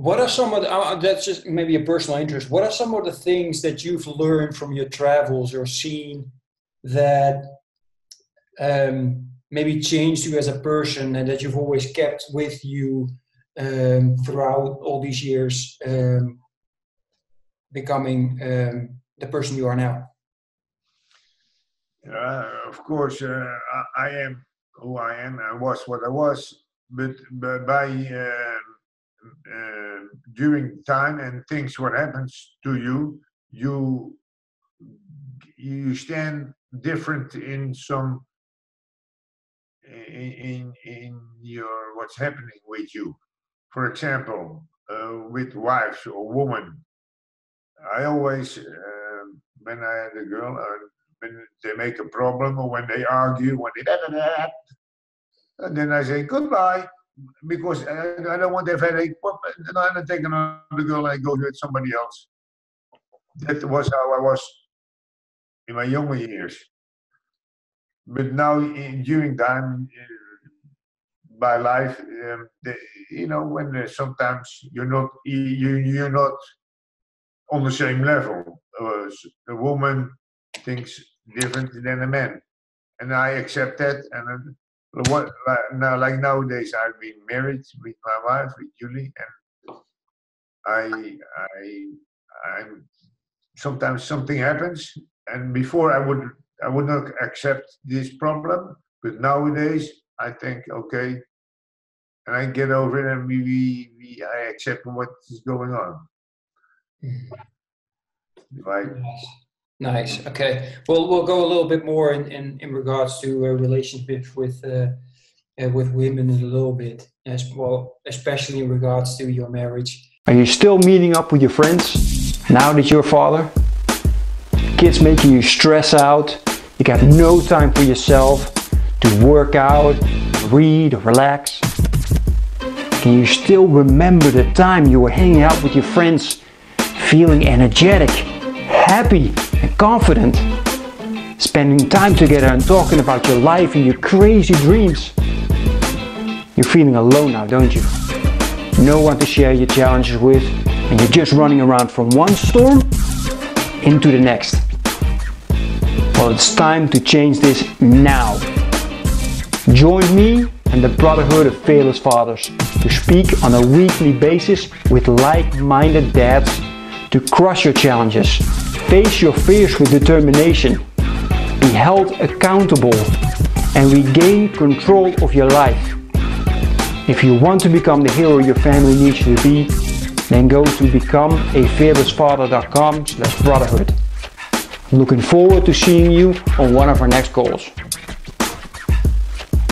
what are some of the, uh, that's just maybe a personal interest. What are some of the things that you've learned from your travels or seen that um, maybe changed you as a person and that you've always kept with you um, throughout all these years um, becoming um, the person you are now? Uh, of course, uh, I, I, am who I am. I was what I was, but, but by uh, uh, during time and things what happens to you, you you stand different in some in in your what's happening with you. For example, uh, with wives or women, I always uh, when I had a girl, uh, when they make a problem or when they argue, when they da da da, and then I say goodbye because I, I don't want to have headache. I'm taking another girl and I go with somebody else. That was how I was in my younger years. But now, in, during time, by life, um, the, you know, when uh, sometimes you're not you you're not on the same level. Uh, a woman thinks different than a man, and I accept that. And what like, now like nowadays I've been married with my wife with Julie and I I I sometimes something happens and before I would I would not accept this problem but nowadays I think okay and I get over it and we, we, we I accept what is going on. Mm-hmm. Right Nice. Okay. Well, we'll go a little bit more in, in, in regards to uh, relationships with uh, uh, with women in a little bit, as well, especially in regards to your marriage. Are you still meeting up with your friends now that you're a father? Kids making you stress out. You got no time for yourself to work out, read, or relax. Can you still remember the time you were hanging out with your friends, feeling energetic, happy, and confident. Spending time together and talking about your life and your crazy dreams. You're feeling alone now, don't you? No one to share your challenges with, and you're just running around from one storm into the next. Well, it's time to change this now. Join me and the Brotherhood of Fearless Fathers to speak on a weekly basis with like minded dads to crush your challenges Face your fears with determination. Be held accountable and regain control of your life. If you want to become the hero your family needs you to be, then go to becomeafearlessfather.com slash brotherhood. Looking forward to seeing you on one of our next calls.